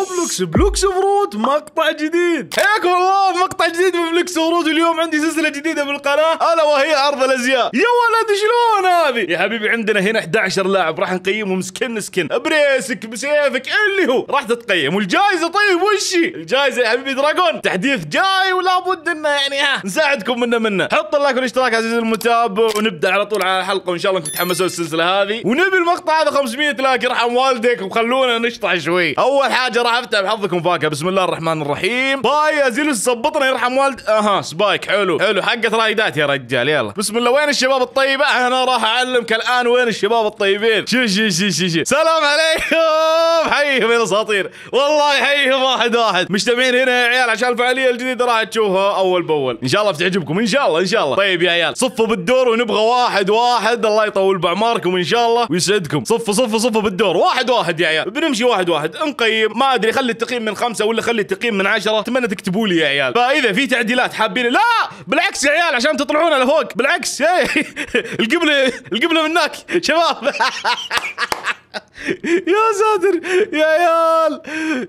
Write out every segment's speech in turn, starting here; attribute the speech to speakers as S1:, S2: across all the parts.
S1: روبلوكس بلوكس فروت مقطع جديد. حياكم الله مقطع جديد من بلوكس فروت اليوم عندي سلسلة جديدة بالقناة. ألا وهي عرض الأزياء. يا ولد شلون هذه؟ يا حبيبي عندنا هنا 11 لاعب. راح نقيمهم skin skin. ب race ك بسيفك اللي هو. راح تتقيم. والجائزه طيب وش هي؟ الجائزه يا حبيبي dragon تحديث جاي ولا بد إنه يعني ها نساعدكم منه منه حط ال like والاشتراك عزيزي المتابع ونبدأ على طول على الحلقة. وإن شاء الله انكم تتحمسون السلسلة هذه. ونبي المقطع هذا 500 like يرحم والديك. وخلونا نشطح شوي. أول حاجة راح افتح بحظكم مفاجاه بسم الله الرحمن الرحيم. باي ازيلوس صبطنا يرحم والد. أها spike حلو حلو. حقت رايدات يا رجال يلا. بسم الله وين الشباب الطيبة؟ أنا راح أعلمك الآن وين الشباب الطيبين. شو شو شو شو شو سلام عليكم. حيهم يا الأساطير. والله حيهم واحد واحد. مجتمعين هنا يا عيال عشان الفعالية الجديدة راح تشوفها أول بأول. إن شاء الله بتعجبكم. إن شاء الله إن شاء الله. طيب يا عيال صفوا بالدور ونبغى واحد واحد. الله يطول بأعماركم إن شاء الله ويسعدكم. صفوا صفوا صفوا بالدور. واحد واحد يا عيال. بنمشي واحد واحد. نقيم. ما أدري خلي التقييم من خمسة ولا خلي التقييم من عشرة. أتمنى تكتبوا لي يا عيال. فإذا في تعديلات حابين؟ لا بالعكس يا عيال عشان تطلعون لفوق بالعكس إيه. القبلة القبلة من هناك شباب. يا ساتر يا عيال.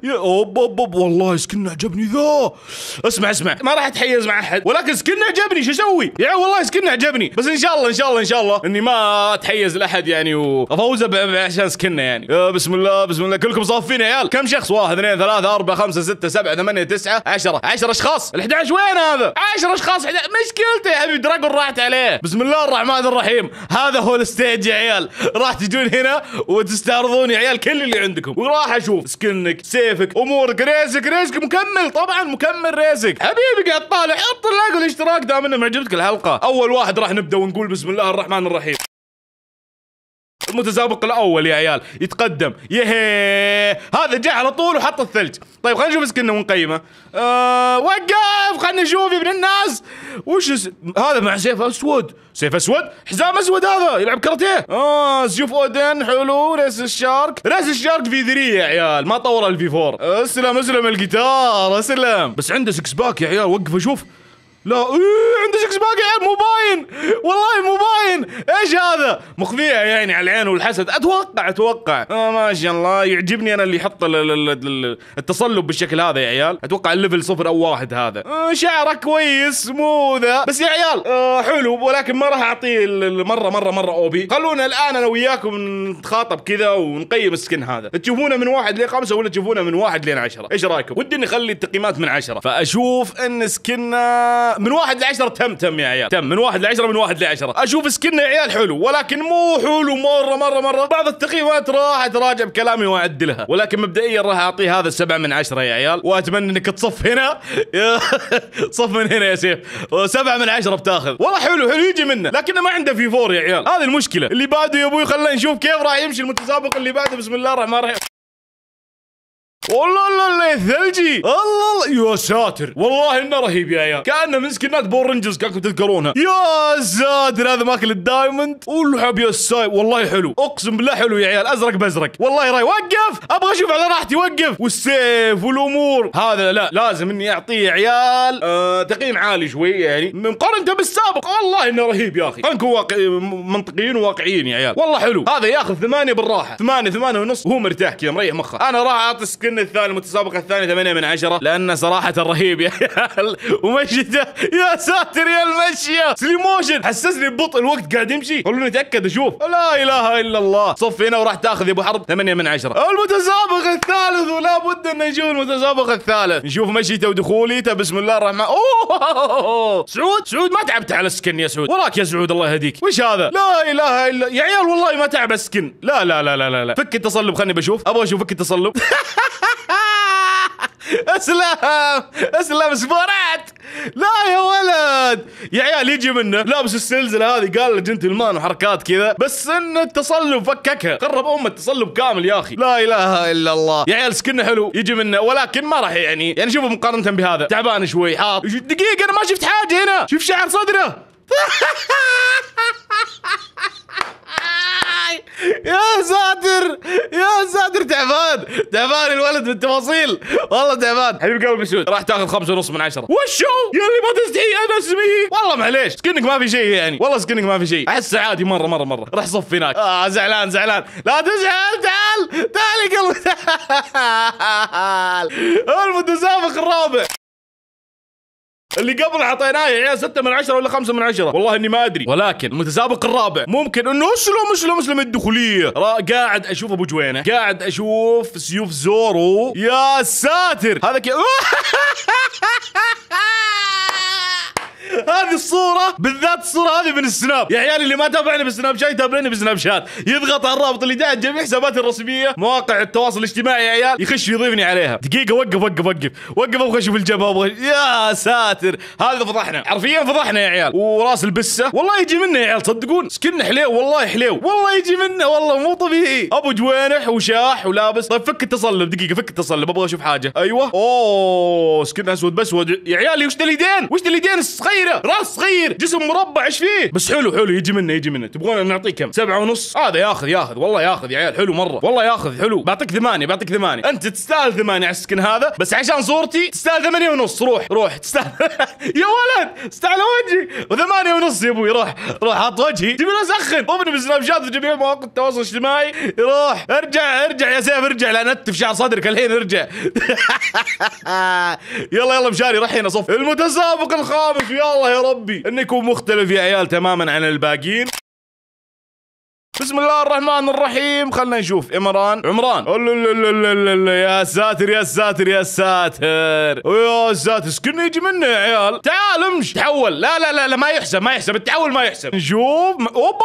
S1: يا أوب أوب أوب. والله skin عجبني ذا. اسمع اسمع. ما راح أتحيز مع أحد. ولكن skin عجبني شو أسوي؟ يا والله skin عجبني. بس إن شاء الله إن شاء الله إن شاء الله إني ما أتحيز لأحد يعني وافوزه عشان skin ه يعني. يا بسم الله بسم الله. كلكم صافين يا عيال؟ كم شخص؟ واحد اثنين ثلاثة أربعة خمسة ستة سبعة ثمانية تسعة عشرة. عشرة أشخاص. ال 11 وين هذا؟ 10 أشخاص. 11 مشكلته يا حبيبي dragon راحت عليه. بسم الله الرحمن الرحيم. هذا هو ال stage يا عيال. راح تجون هنا وتستعرضون يا عيال كل اللي عندكم. وراح أشوف سكنك سيفك أمورك race ك race ك مكمل طبعا مكمل race ك حبيبي قاعد طالع حط ال like والاشتراك دام إنه معجبتك الحلقة. أول واحد راح نبدأ ونقول بسم الله الرحمن الرحيم. المتسابق الأول يا عيال. يتقدم. يهي. هذا جاء على طول وحط الثلج. طيب خلينا نشوف skin ه ونقيمه أه وقف. خلينا نشوف ابن الناس. وش س... هذا مع سيف أسود. سيف أسود؟ حزام أسود هذا. يلعب كاراتيه. آه سيوف أودن. حلو. race ال shark. race ال shark V 3 يا عيال. ما طور ال V 4 أسلم أسلم الجيتار أسلم. بس عنده six pack يا عيال. وقف أشوف لا إيه عنده six pack يا عيال. مو باين. والله مو باين. هذا مخفيها يعني على العين والحسد. أتوقع أتوقع. آه ما شاء الله. يعجبني أنا اللي يحط ال- ال- ال- ال- التصلب بالشكل هذا يا عيال. أتوقع ال level صفر أو واحد هذا. آه شعره كويس مو ذا بس يا عيال آه حلو ولكن ما راح أعطيه مرة مرة مرة OP. خلونا الآن أنا وياكم نتخاطب كذا ونقيم السكن هذا. تشوفونه من واحد لخمسه ولا تشوفونه من واحد لين عشرة؟ إيش رأيكم؟ ودي نخلي التقييمات من عشرة. فأشوف إن سكننا من واحد لعشرة تم تم يا عيال. تم من واحد لعشرة من واحد لعشرة. أشوف سكننا يا عيال حلو. ولكن مو حلو مرة مرة مرة. بعض التقييمات راح أتراجع بكلامي واعدلها ولكن مبدئيا راح اعطيه هذا السبعة من عشرة يا عيال. وأتمنى إنك تصف هنا. صف من هنا يا سيف. سبعة من عشرة بتاخذ. والله حلو حلو يجي منه. لكنه ما عنده في فور يا عيال. هذه المشكلة. اللي بعده يا أبوي خلينا نشوف كيف راح يمشي المتسابق اللي بعده. بسم الله الرحمن الرحيم. والله الله ثلجي. الله الله. يا ساتر. والله إنه رهيب يا عيال. كأنه من سكنات Power Rangers كانكم تذكرونها. يا ساتر هذا ماكل ال diamond. والحب يا السايب والله حلو. أقسم بالله حلو يا عيال. أزرق بأزرق. والله راي. وقف. أبغى أشوف على راحتي. وقف. والسيف والأمور. هذا لا لازم إني أعطيه يا عيال. آه تقييم عالي شوي يعني. مقارنه بالسابق والله إنه رهيب يا أخي. خلينا نكون واقع منطقيين وواقعيين يا عيال. والله حلو. هذا ياخذ ثمانية بالراحة. ثمانية ثمانية ونص. وهو مرتاح كذا مريح مخه. أنا راح أعطي ال skin الثاني المتسابق الثاني ثمانية من عشرة. لأنه صراحة رهيب يا عيال ومشيته. يا ساتر يا المشية. slow motion حسسني ببطء الوقت قاعد يمشي. خلوني أتأكد أشوف. لا إله إلا الله. صف هنا وراح تأخذ يا أبو حرب ثمانية من عشرة. المتسابق الثالث ولا بد أن نشوف المتسابق الثالث. نشوف مشيته ودخوليته بسم الله الرحمن أوه! سعود سعود ما تعبت على ال skin يا سعود. وراك يا سعود الله يهديك. وش هذا؟ لا إله الا يا عيال والله ما تعب ال skin. لا لا لا لا, لا. فك التصلب خلني بشوف. أبغى أشوف فك التصلب. اسلم اسلم سبورات لا يا ولد. يا عيال يجي منه لابس السلسلة هذه قال جنتلمان وحركات كذا بس إن التصلب فككها قرب ام التصلب كامل يا أخي. لا إله إلا الله. يا عيال سكنه حلو يجي منه ولكن ما راح يعني يعني شوفوا مقارنة بهذا. تعبان شوي حاط. دقيقة أنا ما شفت حاجة هنا. شوف شعر صدره. يا ساتر! يا ساتر! تعبان! تعبان الولد بالتفاصيل والله تعبان! حبيب قلبي سود راح تاخذ خمسة ونص من عشرة. وشو؟ يا اللي ما تستحي أنا اسمي والله معليش. سكنك ما في شيء يعني. والله سكنك ما في شيء. احس عادي مرة مرة مرة. راح صف هناك. آه زعلان زعلان. لا تزعل تعال تعال يا قلبي. عيال المتسابق الرابع. اللي قبل اعطيناه يا عيال 6 من 10 ولا 5 من 10 والله إني ما أدري. ولكن المتسابق الرابع. ممكن إنه اسلم اسلم اسلم الدخولية. قاعد أشوف أبو جوينة. قاعد أشوف سيوف زورو. يا ساتر. هذا كي هذه الصورة بالذات الصورة هذه من السناب. يا عيال اللي ما تابعني بالسناب شات يتابعني بالسناب شات. يضغط على الرابط اللي تحت جميع حساباتي الرسمية. مواقع التواصل الاجتماعي يا عيال. يخش يضيفني عليها. دقيقة وقف وقف وقف. وقف أبغى أشوف الجبهة أبغى يا ساتر. هذا فضحنا. حرفيا فضحنا يا عيال. وراس البسة. والله يجي منه يا عيال تصدقون skin حليو والله حليو. والله يجي منه والله مو طبيعي. أبو جوينح وشاح ولابس. طيب فك التصلب. دقيقة فك التصلب. أبغى أشوف حاجة. أيوه. أوه skin أسود بأسود. يا عيالي وش ذا اليدين وش ذا اليدين الصغيرة راس صغير. جسم مربع إيش فيه؟ بس حلو حلو. يجي منه يجي منه. تبغون نعطيه كم؟ سبعة ونص. هذا ياخذ ياخذ. والله ياخذ يا عيال حلو مرة. والله ياخذ حلو. بعطيك ثمانية بعطيك ثمانية. أنت تستاهل ثمانية على السكن هذا. بس عشان صورتي تستاهل ثمانية ونص. روح روح. تستاهل. يا ولد تستاهل وجهي. وثمانية ونص يا أبوي. روح روح. حط وجهي. تبي اسخن طبني بالسناب شات وجميع مواقع التواصل الاجتماعي. روح. ارجع ارجع يا سيف ارجع. لا نتف شعر صدرك الحين ارجع. يلا يلا مشاري راح هنا صف. المتسابق الخامس. يا الله يا ربي يكون مختلف يا عيال تماما عن الباقيين. بسم الله الرحمن الرحيم. خلنا نشوف. عمران. لا يا ساتر يا ساتر يا ساتر. يا ساتر. skin يجي منه يا عيال. تعال امش تحول. لا لا لا, لا ما يحسب ما يحسب. التحول ما يحسب. نشوف. أوب أوب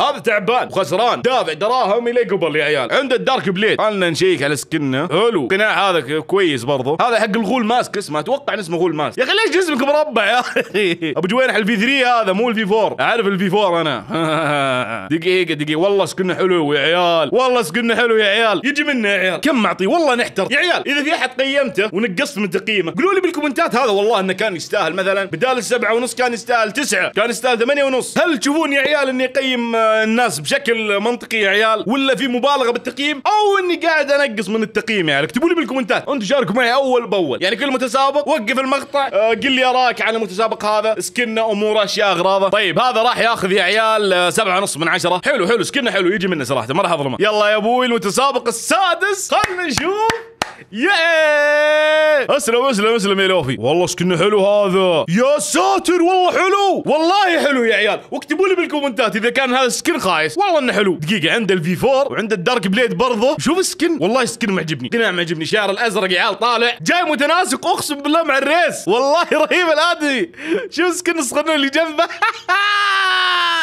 S1: أوب. هذا تعبان. وخسران. دافع دراهم إلى قبل يا عيال. عنده ال Dark Blade خلنا نشيك على skin ه حلو. قناع هذا كويس برضه هذا حق ال Ghoul mask اسمه أتوقع إن اسمه Ghoul mask. يا أخي ليش جسمك مربع يا أخي؟ أبو جوينح ال V 3 هذا مو ال V 4 أعرف الفي 4 أنا. دقيقة دقيقة. والله skin ه حلو يا عيال. والله skin ه حلو يا عيال. يجي منه يا عيال. كم معطي؟ والله نحتر. يا عيال إذا في أحد قيمته ونقصت من تقييمه قولوا لي بالكومنتات هذا والله إنه كان يستاهل. مثلا بدال السبعة ونص كان يستاهل تسعة كان يستاهل ثمانية ونص. هل تشوفون يا عيال إني أقيم آه، الناس بشكل منطقي يا عيال؟ ولا في مبالغة بالتقييم؟ أو إني قاعد أنقص من التقييم عيال. اكتبوا لي بالكومنتات. أنتم شاركوا معي أول بأول. يعني كل متسابق وقف المقطع. آه، قل لي اراك عن المتسابق هذا. سكنة اموره أشياء أغراضه. طيب هذا راح ياخذ يا عيال آه، سبعة ونص من عشرة. حلو حلو سكنه حلو يجي منه صراحة ما راح أظلمه. يلا يا أبوي المتسابق السادس. خلنا نشوف. يا! اسلم اسلم اسلم يا لوفي. والله skin ه حلو هذا. يا ساتر والله حلو. والله حلو يا عيال. واكتبوا لي بالكومنتات إذا كان هذا ال skin خايس. والله إنه حلو. دقيقة عنده ال V 4 وعنده ال Dark Blade برضه شوف ال skin. والله ال skin معجبني. قناع معجبني. شعر الأزرق يا عيال طالع. جاي متناسق أقسم بالله مع ال race. والله رهيب الآدمي. شوف ال skin الصغنن اللي جنبه.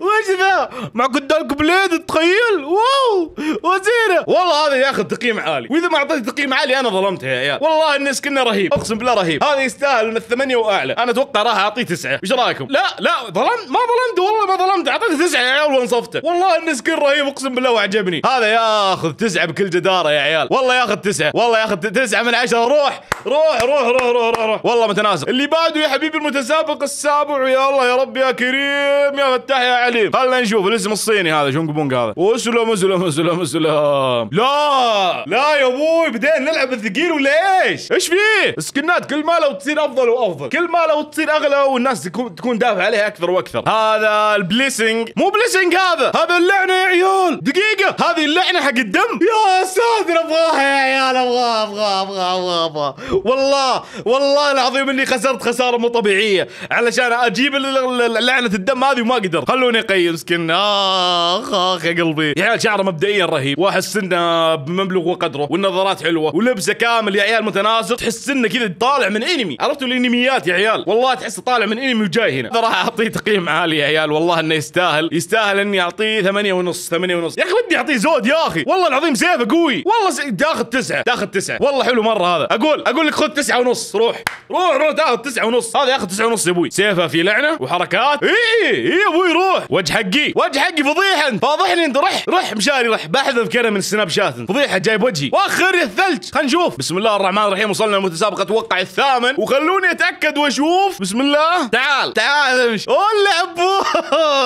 S1: وش ذا؟ معه Dark Blade تخيل. واو! وزيره والله هذا ياخذ تقييم عالي. وإذا ما أعطيت تقييم عالي أنا ظلمته يا عيال. والله ان skin ه رهيب. أقسم بالله رهيب. هذا يستاهل من الثمانية وأعلى. أنا أتوقع راح أعطيه تسعة. إيش رأيكم؟ لا لا ظلمت. ما ظلمته والله ما ظلمته اعطيته تسعة يا عيال وانصفته والله ان سكن رهيب اقسم بالله وعجبني. هذا ياخذ تسعة بكل جدارة يا عيال. والله ياخذ تسعة. والله ياخذ تسعة من عشرة. روح. روح روح روح روح, روح, روح. والله متناسق. اللي بعده يا حبيبي المتسابق السابع. يا الله يا رب يا كريم يا فتاح يا عليم. خلنا نشوف الاسم الصيني هذا شونج بونج هذا. وسلم اسلم اسلم اسلم لا لا يا أبوي بدينا نلعب الثقيل ولا إيش؟ إيش فيه؟ سكنات كل ما لو تصير افضل وافضل. كل ما لو تصير اغلى والناس تكون دافع عليها أكثر وأكثر. هذا ال blessing مو blessing هذا. هذا اللعنة يا عيال. دقيقة. هذه اللعنة حق الدم. يا ساتر أبغاها يا عيال. أبغاها أبغاها أبغاها أبغاها والله والله العظيم إني خسرت خسارة مو طبيعية. علشان أجيب لعنة الدم هذه وما قدر خلوني أقيم skin. آخ آخ يا قلبي. يا عيال شعره مبدئيا رهيب. واحس إنه بمبلغ وقدره. والنظارات حلوة. ولبسه كامل يا عيال متناسق. تحس إنه كذا طالع من إنمي. عرفتوا الإنميات يا عيال؟ والله تحس طالع من إنمي وجاي هنا. راح أعطيه تقييم عالي يا عيال. والله إنه يستاهل يستاهل إني أعطيه ثمانية ونص ثمانية ونص. يا أخي ودي أعطيه زود يا أخي. والله العظيم سيفه قوي. والله س... تاخذ تسعة تاخذ تسعة. والله حلو مرة هذا. أقول أقول لك خذ تسعة ونص روح. روح روح تاخذ تسعة ونص. هذا ياخذ تسعة ونص يا أبوي. سيفه في لعنة وحركات. إي إي يا أبوي روح. وجه حقي. وجه حقي فضيحة انت فاضحني أنت رح رح مشاري رح بحذف كذا من السناب شات فضيحة جايب وجهي. واخر الثلج. خلينا نشوف. بسم الله الرحمن الرحيم. وصلنا المتسابقة أتوقع الثامن. وخلوني أتأكد وأشوف. بسم الله. تعال تعال امشي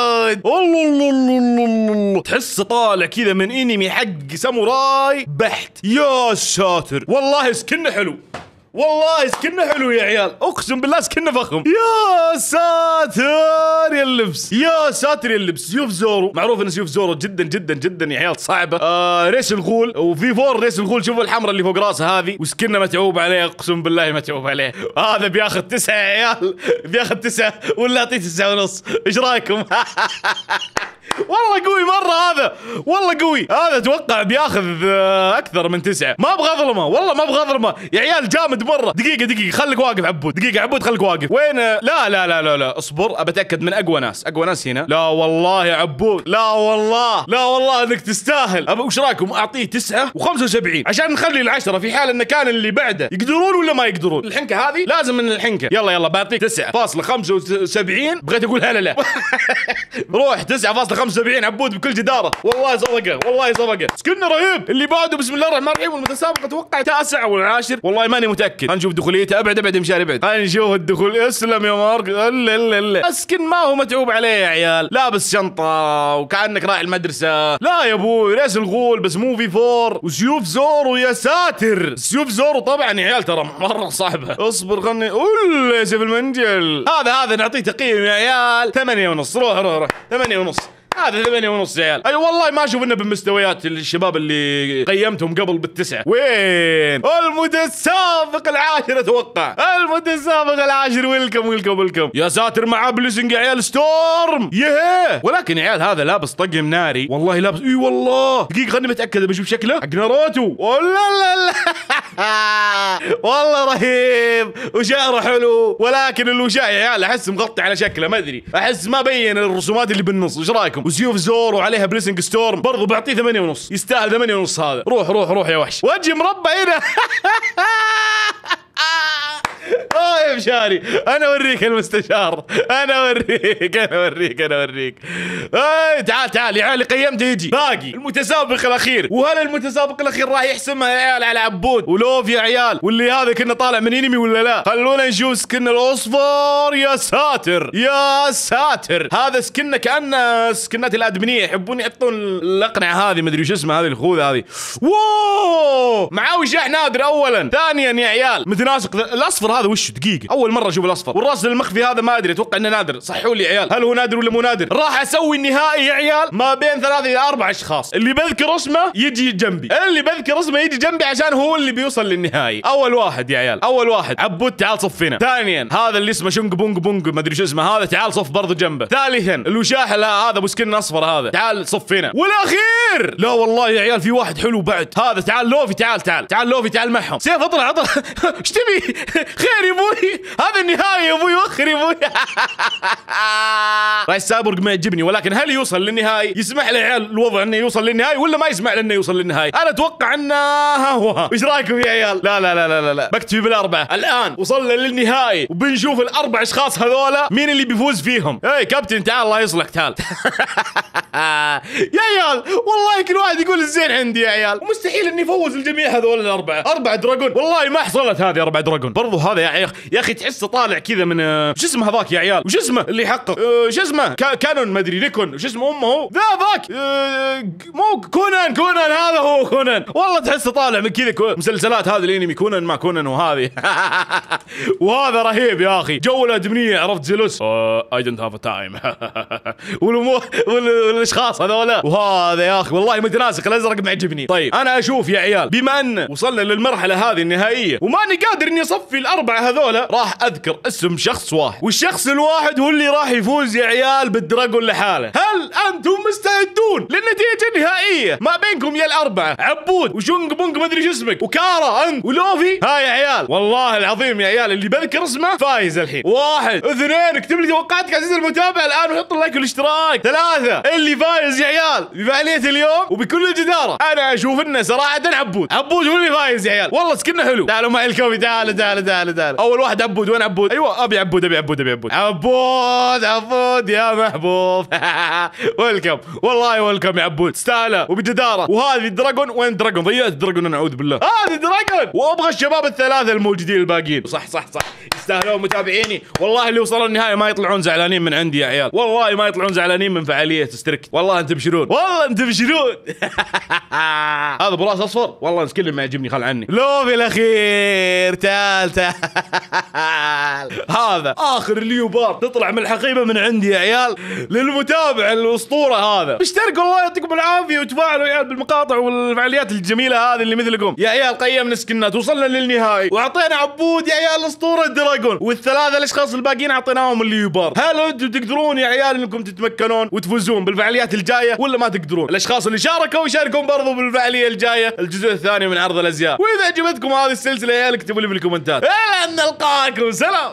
S1: اللعب الله الله الله الله الله تحس طالع كذا من إنمي حق ساموراي بحت. يا ساتر. والله سكنه حلو. والله skin ه حلو يا عيال. أقسم بالله skin ه فخم. يا ساتر يا اللبس. يا ساتر يا اللبس. سيوف زورو. معروف إن سيوف زورو جدا جدا جدا يا عيال. صعبة. آه race الغول. و V four race الغول. شوفوا الحمراء اللي فوق راسه هذه. و skin ه متعوب عليه. أقسم بالله متعوب عليه. هذا بياخذ تسعة يا عيال. بياخذ تسعة. ولا أعطيه تسعة ونص. إيش رأيكم؟ والله قوي مرة هذا. والله قوي. هذا أتوقع بياخذ آه، أكثر من تسعة. ما أبغى أظلمه. والله ما أبغى أظلمه. يا عيال جامد مرة. دقيقة دقيقة. خليك واقف عبود. دقيقة عبود خليك واقف. وين آه، لا لا لا لا لا. اصبر. أبى أتأكد من أقوى ناس. أقوى ناس هنا. لا والله يا عبود. لا والله. لا والله إنك تستاهل. أبى وش رأيكم؟ أعطيه تسعة و75 عشان نخلي العشرة في حال انه كان اللي بعده يقدرون ولا ما يقدرون؟ الحنكة هذه لازم من الحنكة. يلا يلا بعطيك 9.75 بغيت أقول هلا لا روح 9.75 عبود بكل جدارة. والله صدقه والله صدقه skin ه رهيب. اللي بعده بسم الله الرحمن الرحيم والمتسابق أتوقع تاسع أو العاشر والله ماني متأكد. هنشوف دخوليته أبعد أبعد مشاري ابعد هنشوف الدخول. اسلم يا مارك. الا الا الا ال skin ما هو متعوب عليه يا عيال. لابس شنطة وكأنك رايح المدرسة. لا يا أبوي race الغول بس مو V four. وسيوف زورو يا ساتر. سيوف زورو طبعا يا عيال ترى مرة صعبة. اصبر خلني يا سيف المنجل. هذا هذا نعطيه تقييم يا عيال. ثمانية ونص. روح روح روح. ثمانية ونص. هذا ثمانية ونص يا عيال. أي والله ما أشوف إنه بمستويات الشباب اللي قيمتهم قبل بالتسعة. وين؟ المتسابق العاشر أتوقع. المتسابق العاشر. welcome welcome welcome. يا ساتر مع blessing يا عيال storm. يه ولكن يا عيال هذا لابس طقم ناري. والله لابس إي والله. دقيقة خليني متأكد بشوف شكله. حق ناروتو. ولا لا لا. والله رهيب. وشعره حلو. ولكن الوشاح يا عيال أحس مغطي على شكله ما أدري. أحس ما بين الرسومات اللي بالنص. إيش رأيكم؟ وسيوف زورو وعليها blessing storm. برضو بعطيه ثمانية ونص. يستاهل ثمانية ونص هذا. روح روح روح يا وحش. وجه مربع هنا. آه يا مشاري أنا أوريك المستشار. أنا أوريك أنا أوريك أنا أوريك. أي تعال تعال يا عيال قيمته يجي. باقي. المتسابق الأخير. وهل المتسابق الأخير راح يحسمها يا عيال على عبود؟ ولوف يا عيال واللي هذا كأنه طالع من إنمي ولا لا؟ خلونا نشوف skin الاصفر يا ساتر يا ساتر. هذا skin ه كانه skin ات الأدمنية. يحبون يحطون الأقنعة هذه مدري وش اسمها هذه الخوذة هذه. واو! معاه وشاح نادر اولا. ثانيا يا عيال متناسق الأصفر هذا وش دقيقة؟ أول مرة أشوف الأصفر. والراس المخفي هذا ما أدري أتوقع إنه نادر. صحوا لي يا عيال. هل هو نادر ولا مو نادر؟ راح أسوي النهائي يا عيال ما بين ثلاثة إلى أربع أشخاص. اللي بذكر اسمه يجي جنبي. اللي بذكر اسمه يجي جنبي عشان هو اللي بيوصل للنهائي. أول واحد يا عيال أول واحد. عبود تعال صفنا ثانيا هذا اللي اسمه شنق بونج بونج ما أدري شو اسمه هذا تعال صف برضه جنبه. ثالثا الوشاح لا هذا أبو أصفر هذا. تعال صفنا والأخير! لا والله يا عيال في واحد حلو بعد. هذا تعال لوفي تعال تعال. تعال لوفي تعال معهم. سيف اطلع اطلع. إيش تبي؟ خير يا أبوي. هذا النهاية يا أبوي وخر يا أبوي. رايس سابورغ ما يعجبني ولكن هل يوصل للنهاية؟ يسمح له يا عيال الوضع إنه يوصل للنهاية ولا ما يسمح له إنه يوصل للنهاية؟ أنا أتوقع إنه ها هو. إيش رأيكم يا عيال؟ لا لا لا لا لا, لا. بكتفي بالاربعه الآن وصلنا للنهاية وبنشوف الأربع أشخاص هذولا مين اللي بيفوز فيهم. اي كابتن تعال الله يصلحك تعال. يا عيال والله كل واحد يقول الزين عندي يا عيال. ومستحيل إني أفوز الجميع هذول الأربعة. اربعه dragon. والله ما حصلت هذه اربعه dragon. برضو هذا يا عيال يا أخي تحسه طالع كذا من آه، شو اسمه هذاك يا عيال؟ وش اسمه اللي يحقق؟ آه، شو اسمه؟ كا- كانون ما أدري ريكون وش اسمه أمه هو؟ ذا ذاك. آه، مو كونان كونان هذا هو كونان. والله تحسه طالع من كذا مسلسلات هذه الأنمي كونان ما كونان وهذه. وهذا رهيب يا أخي. جو الادمنيه عرفت زيلوس I don't have time والأمور وال- والأشخاص هذولا. وهذا يا أخي والله متناسق الأزرق معجبني. طيب أنا أشوف يا عيال بما أن وصلنا للمرحلة هذه النهائية وماني قادر إني أصفي الأربعة هذولا. راح أذكر اسم شخص واحد. والشخص الواحد هو اللي راح يفوز يا عيال بال Dragon لحاله. هل أنتم مستعدون للنتيجة النهائية ما بينكم يا الأربعة. عبود وشونج بونج ما أدري شو اسمك وكارا انت ولوفي. ها يا عيال. والله العظيم يا عيال اللي بذكر اسمه فايز الحين. واحد اثنين اكتب لي توقعاتك عزيزي المتابع الآن وحط اللايك والاشتراك. ثلاثة اللي فايز يا عيال. بفعالية اليوم وبكل جداره أنا أشوف إنه صراحة عبود. عبود هو اللي فايز يا عيال. والله skin ه حلو. تعالوا معي ال coffee تعالوا تعالوا تعالوا تعالوا. أول واحد عبود. وين عبود؟ أيوه أبي عبود أبي عبود أبي عبود. عبود عبود يا محبوب. welcome. والله welcome يا عبود تستاهله وبجداره وهذه ال Dragon وين ال Dragon؟ ضيعت ال Dragon أنا أعوذ بالله. هذه Dragon وأبغى الشباب الثلاثة الموجودين الباقيين. صح صح صح. يستاهلون متابعيني. والله اللي وصلوا النهايه ما يطلعون زعلانين من عندي يا عيال. والله ما يطلعون زعلانين من فعالية ستريك. والله أنت تبشرون والله أنت تبشرون هذا براس أصفر؟ والله مسكين ما يعجبني خل عني. لوفي الأخير تعال تعال. هذا آخر اليوبار. تطلع من الحقيبة من عندي يا عيال للمتابع الأسطورة هذا. اشتركوا الله يعطيكم العافية وتفاعلوا يا عيال بالمقاطع والفعاليات الجميلة هذه اللي مثلكم. يا عيال قيمنا سكنات وصلنا للنهائي وأعطينا عبود يا عيال أسطورة دراجون والثلاثة الأشخاص الباقيين أعطيناهم اليوبار هل أنتم تقدرون يا عيال إنكم تتمكنون وتفوزون بالفعاليات الجاية ولا ما تقدرون؟ الأشخاص اللي شاركوا يشاركون برضو بالفعالية الجاية. الجزء الثاني من عرض الأزياء. وإذا عجبتكم هذه السلسلة يا عيال اكتبوا لي بالكومنتات إلى أن نلقاكم. سلام.